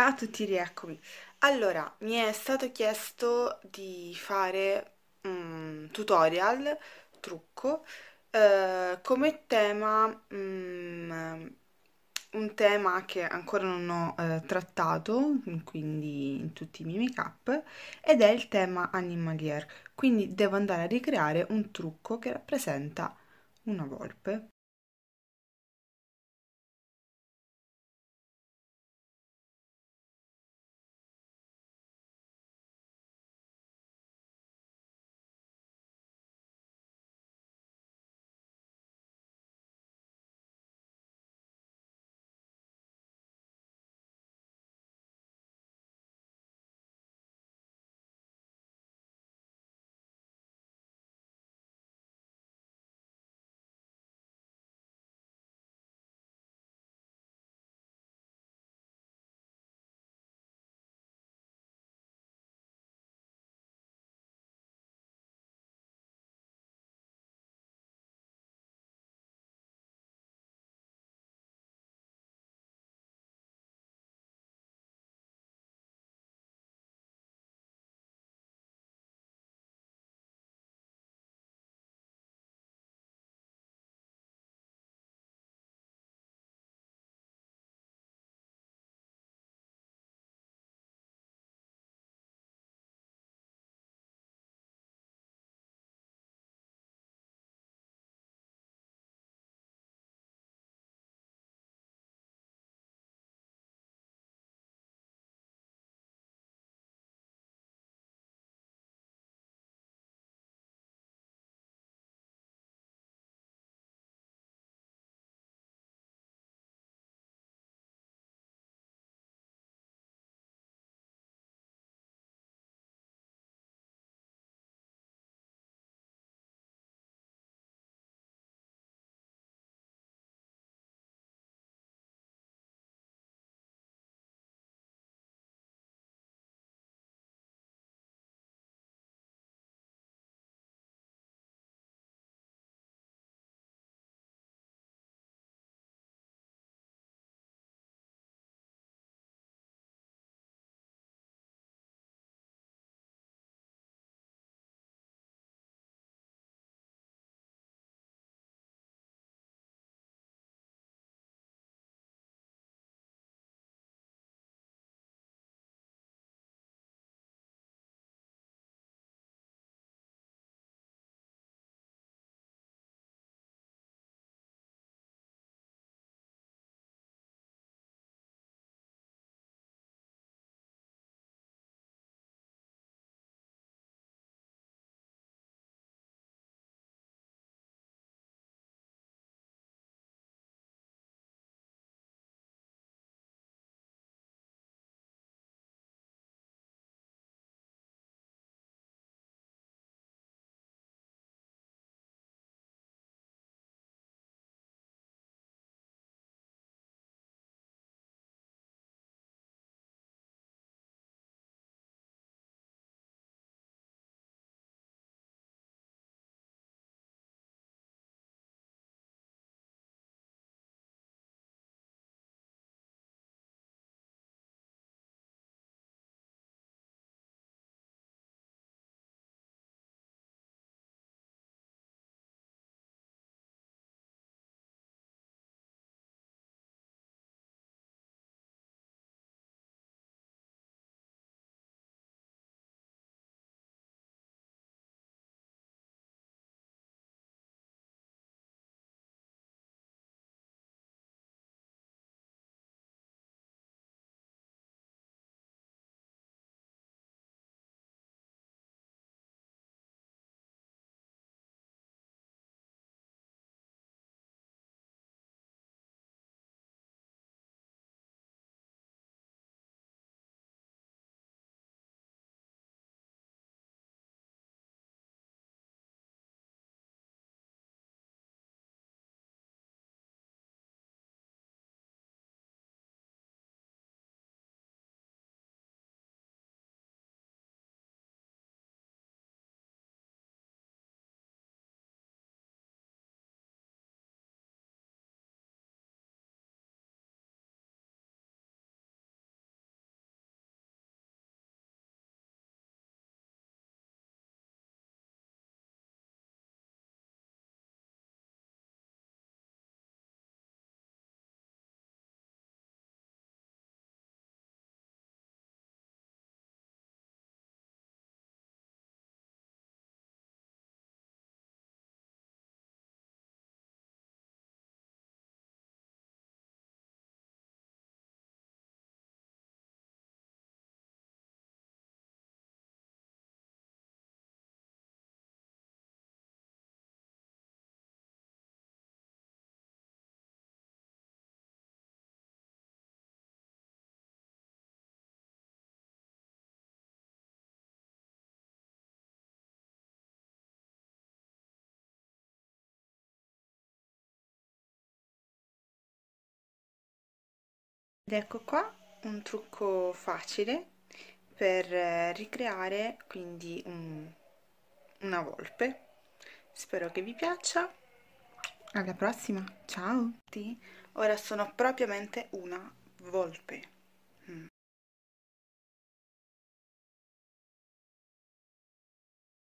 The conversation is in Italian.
Ciao a tutti, rieccomi. Allora, mi è stato chiesto di fare un tutorial, trucco, eh, come tema, mm, un tema che ancora non ho eh, trattato, quindi in tutti i miei make-up, ed è il tema animalier. Quindi devo andare a ricreare un trucco che rappresenta una volpe. Ed ecco qua un trucco facile per eh, ricreare quindi un, una volpe. Spero che vi piaccia. Alla prossima. Ciao. Ora sono propriamente una volpe